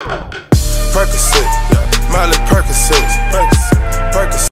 Percocet, yeah. Miley Percocet.